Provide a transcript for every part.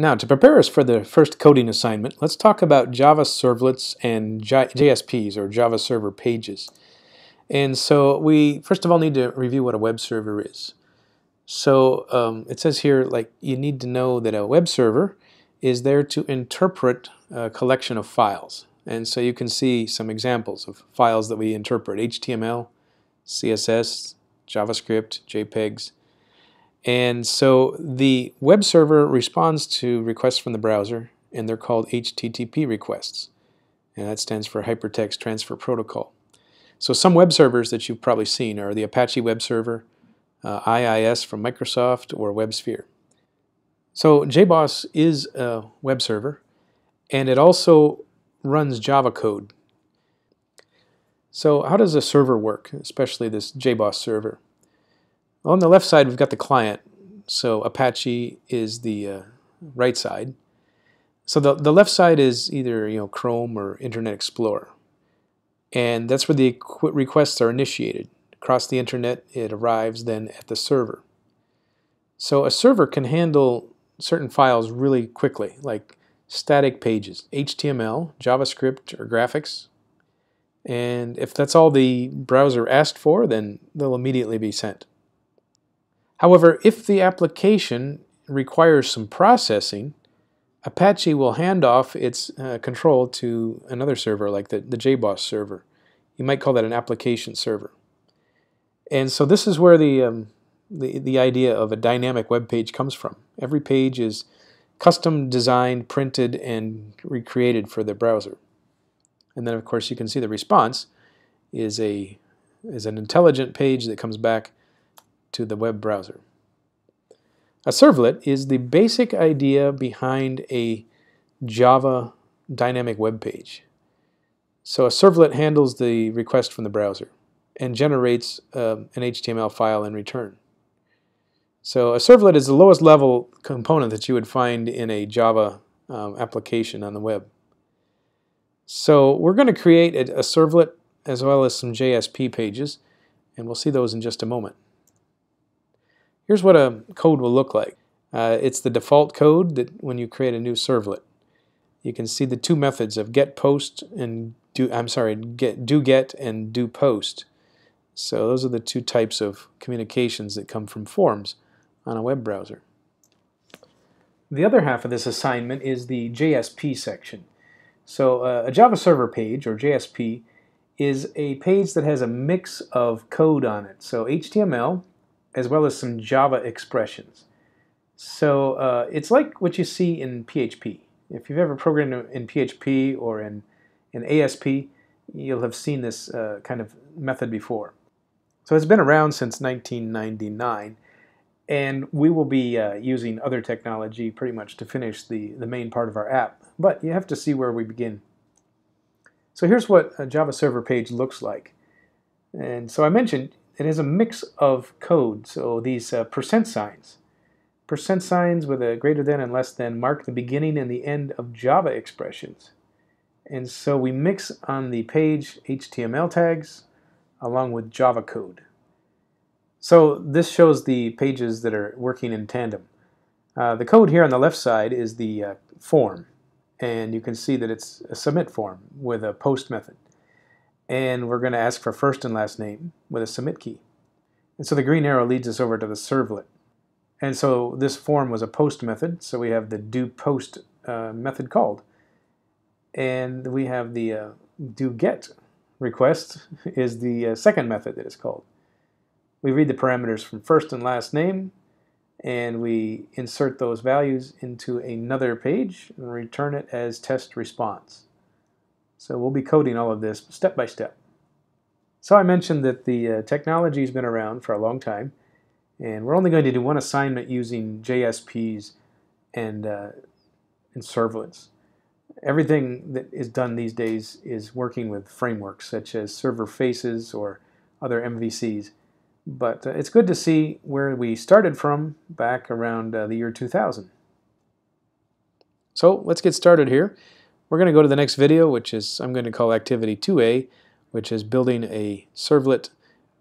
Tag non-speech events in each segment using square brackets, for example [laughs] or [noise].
Now, to prepare us for the first coding assignment, let's talk about Java servlets and JSPs, or Java Server Pages. And so we, first of all, need to review what a web server is. So um, it says here, like, you need to know that a web server is there to interpret a collection of files. And so you can see some examples of files that we interpret, HTML, CSS, JavaScript, JPEGs, and so the web server responds to requests from the browser, and they're called HTTP requests. And that stands for Hypertext Transfer Protocol. So some web servers that you've probably seen are the Apache Web Server, uh, IIS from Microsoft, or WebSphere. So JBoss is a web server, and it also runs Java code. So how does a server work, especially this JBoss server? On the left side, we've got the client. So Apache is the uh, right side. So the, the left side is either you know Chrome or Internet Explorer. And that's where the requests are initiated. Across the internet, it arrives then at the server. So a server can handle certain files really quickly, like static pages, HTML, JavaScript, or graphics. And if that's all the browser asked for, then they'll immediately be sent. However, if the application requires some processing, Apache will hand off its uh, control to another server like the, the JBoss server. You might call that an application server. And so this is where the, um, the, the idea of a dynamic web page comes from. Every page is custom designed, printed, and recreated for the browser. And then of course you can see the response is a is an intelligent page that comes back to the web browser. A servlet is the basic idea behind a Java dynamic web page. So a servlet handles the request from the browser and generates uh, an HTML file in return. So a servlet is the lowest level component that you would find in a Java um, application on the web. So we're going to create a, a servlet as well as some JSP pages, and we'll see those in just a moment. Here's what a code will look like. Uh, it's the default code that when you create a new servlet. You can see the two methods of get post and do I'm sorry, get do get and do post. So those are the two types of communications that come from forms on a web browser. The other half of this assignment is the JSP section. So uh, a Java server page, or JSP, is a page that has a mix of code on it. So HTML, as well as some Java expressions. So uh, it's like what you see in PHP. If you've ever programmed in PHP or in, in ASP, you'll have seen this uh, kind of method before. So it's been around since 1999, and we will be uh, using other technology pretty much to finish the, the main part of our app. But you have to see where we begin. So here's what a Java server page looks like. And so I mentioned it is a mix of code. So these uh, percent signs, percent signs with a greater than and less than mark the beginning and the end of Java expressions. And so we mix on the page HTML tags along with Java code. So this shows the pages that are working in tandem. Uh, the code here on the left side is the uh, form, and you can see that it's a submit form with a post method and we're going to ask for first and last name with a submit key. And so the green arrow leads us over to the servlet. And so this form was a post method, so we have the do post uh, method called. And we have the uh, do get request [laughs] is the uh, second method that is called. We read the parameters from first and last name, and we insert those values into another page and return it as test response. So we'll be coding all of this step by step. So I mentioned that the uh, technology has been around for a long time, and we're only going to do one assignment using JSPs and, uh, and servlets. Everything that is done these days is working with frameworks such as server faces or other MVCs. But uh, it's good to see where we started from back around uh, the year 2000. So let's get started here. We're going to go to the next video, which is I'm going to call activity 2A, which is building a servlet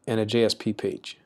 and a JSP page.